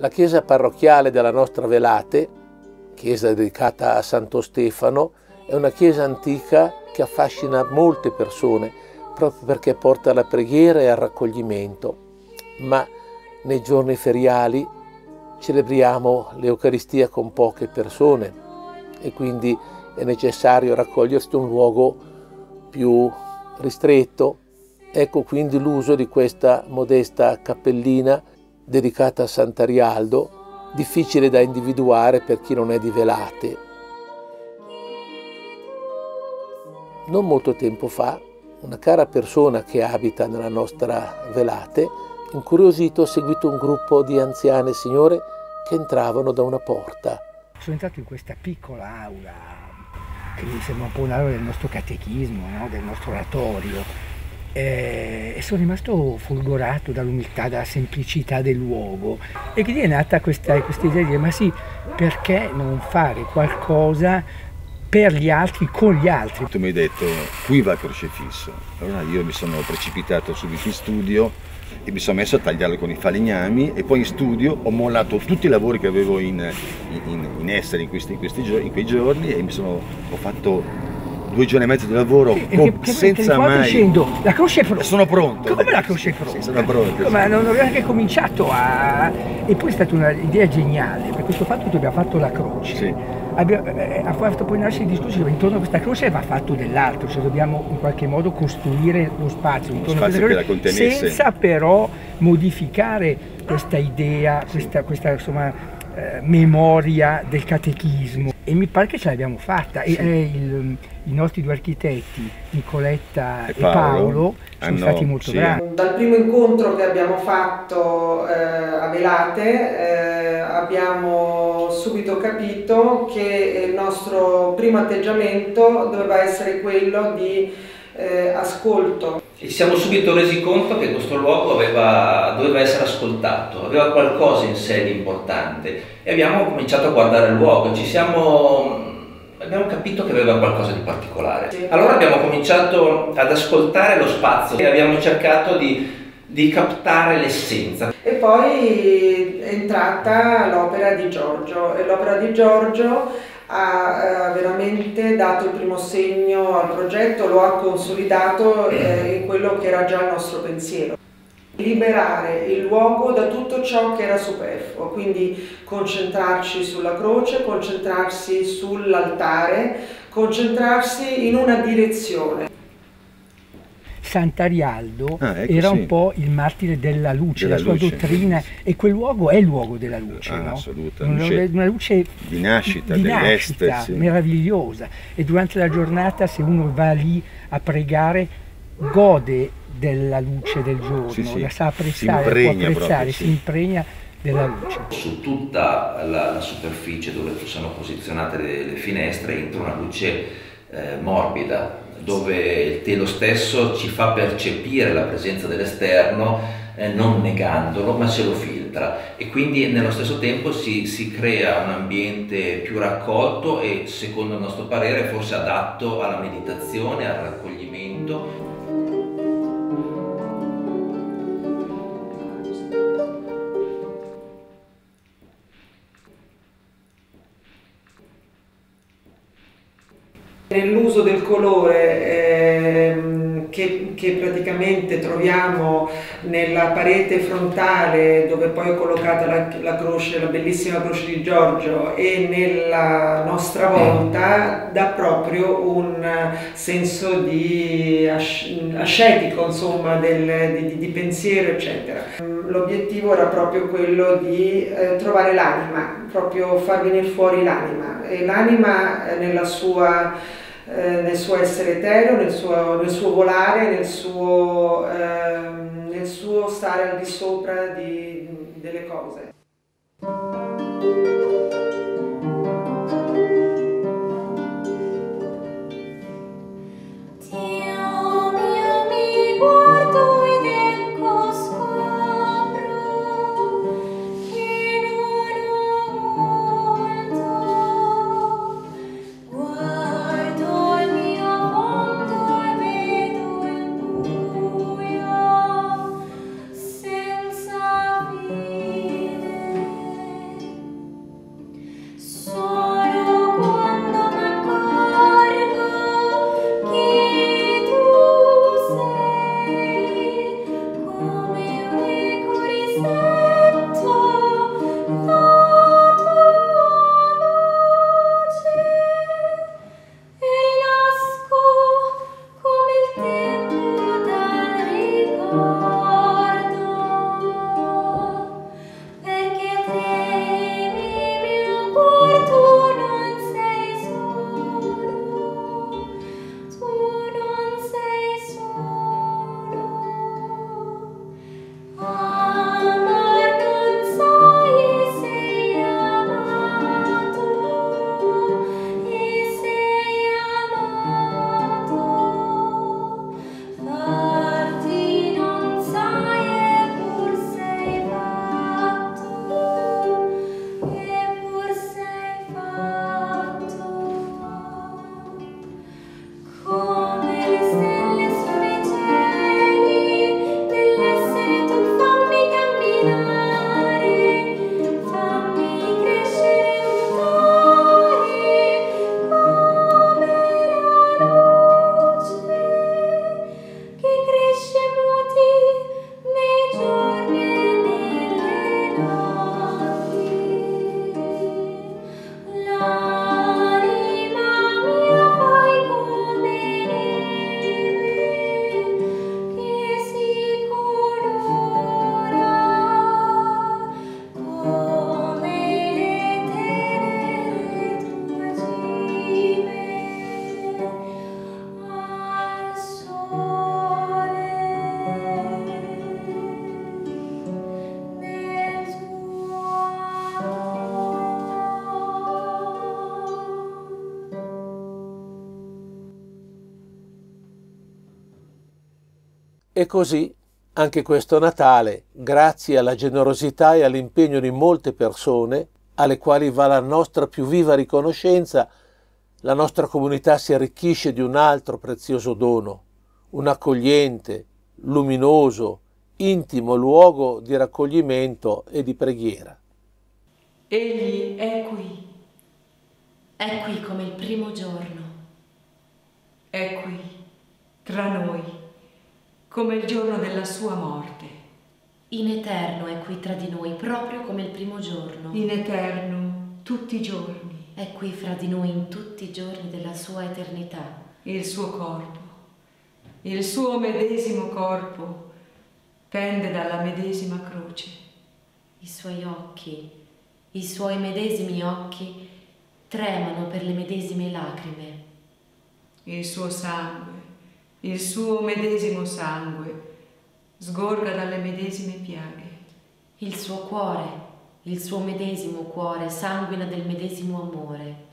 La chiesa parrocchiale della nostra Velate, chiesa dedicata a Santo Stefano, è una chiesa antica che affascina molte persone proprio perché porta alla preghiera e al raccoglimento. Ma nei giorni feriali celebriamo l'Eucaristia con poche persone e quindi è necessario raccogliersi in un luogo più ristretto. Ecco quindi l'uso di questa modesta cappellina dedicata a Sant'Arialdo, difficile da individuare per chi non è di Velate. Non molto tempo fa, una cara persona che abita nella nostra Velate, incuriosito, ha seguito un gruppo di anziane signore che entravano da una porta. Sono entrato in questa piccola aula che mi sembra un po' un'aula del nostro catechismo, no? del nostro oratorio, eh, e sono rimasto folgorato dall'umiltà, dalla semplicità del luogo e quindi è nata questa, questa idea di dire ma sì, perché non fare qualcosa per gli altri, con gli altri. Tu mi hai detto qui va crocifisso, allora io mi sono precipitato subito in studio e mi sono messo a tagliarlo con i falegnami e poi in studio ho mollato tutti i lavori che avevo in, in, in essere in, questi, in, questi, in quei giorni e mi sono, ho fatto due giorni e mezzo di lavoro Sì, con- che- senza che mai... dicendo, la croce è pronta. Sono pronto. Come la croce è pronta? Sì, sono pronto. Ma non avevo neanche cominciato a... E poi è stata un'idea geniale, per questo fatto che abbiamo fatto la croce. Sì. Abbiamo, eh, ha fatto poi nascere il discorso che intorno a questa croce va fatto dell'altro, cioè dobbiamo in qualche modo costruire lo spazio intorno a spazio questa che croce, senza però modificare questa idea, questa, questa, insomma, eh, memoria del catechismo. E mi pare che ce l'abbiamo fatta. E, eh, il- I nostri due architetti, Nicoletta e, E Paolo, Paolo, sono hanno- stati molto sì. bravi. Dal primo incontro che abbiamo fatto eh, a Velate eh, abbiamo subito capito che il nostro primo atteggiamento doveva essere quello di eh, ascolto. E siamo subito resi conto che questo luogo aveva- doveva essere ascoltato, aveva qualcosa in sé di importante e abbiamo cominciato a guardare il luogo, ci siamo, abbiamo capito che aveva qualcosa di particolare. Sì. Allora abbiamo cominciato ad ascoltare lo spazio e abbiamo cercato di, di captare l'essenza. E poi è entrata l'opera di Giorgio e l'opera di Giorgio ha eh, veramente dato il primo segno al progetto, lo ha consolidato eh, in quello che era già il nostro pensiero. Liberare il luogo da tutto ciò che era superfluo, quindi concentrarci sulla croce, concentrarsi sull'altare, concentrarsi in una direzione. Sant'Arialdo Ah, ecco, era sì. un po' il martire della luce, Della la sua luce. dottrina e quel luogo è il luogo della luce, Ah, no? assoluta, Una, luce una luce di nascita, di nascita, sì. meravigliosa e durante la giornata se uno va lì a pregare gode della luce del giorno, Sì, sì. la sa Si apprezzare, può impregna apprezzare, proprio, si impregna della luce. Su tutta la, la superficie dove sono posizionate le, le finestre entra una luce eh, morbida, dove il telo stesso ci fa percepire la presenza dell'esterno eh, non negandolo, ma ce lo filtra e quindi nello stesso tempo si, si crea un ambiente più raccolto e secondo il nostro parere forse adatto alla meditazione, al raccoglimento. Nell'uso del colore ehm, che, che praticamente troviamo nella parete frontale dove poi è collocata la, la croce, la bellissima croce di Giorgio e nella nostra volta dà proprio un senso di asc- ascetico, insomma, del- di, di- di pensiero, eccetera. L'obiettivo era proprio quello di eh, trovare l'anima, proprio far venire fuori l'anima e l'anima eh, eh, nel suo essere etereo, nel suo, nel suo volare, nel suo, ehm, nel suo stare al di sopra di- delle cose. E così, anche questo Natale, grazie alla generosità e all'impegno di molte persone, alle quali va la nostra più viva riconoscenza, la nostra comunità si arricchisce di un altro prezioso dono, un accogliente, luminoso, intimo luogo di raccoglimento e di preghiera. Egli è qui, È qui come il primo giorno. è qui, tra noi, come il giorno della sua morte, In eterno è qui tra di noi, proprio come il primo giorno. in eterno, tutti i giorni, È qui fra di noi in tutti i giorni della sua eternità. il suo corpo, il suo medesimo corpo pende dalla medesima croce. I suoi occhi, i suoi medesimi occhi, tremano per le medesime lacrime. Il suo sangue, il suo medesimo sangue, sgorga dalle medesime piaghe. Il suo cuore, il suo medesimo cuore, sanguina del medesimo amore.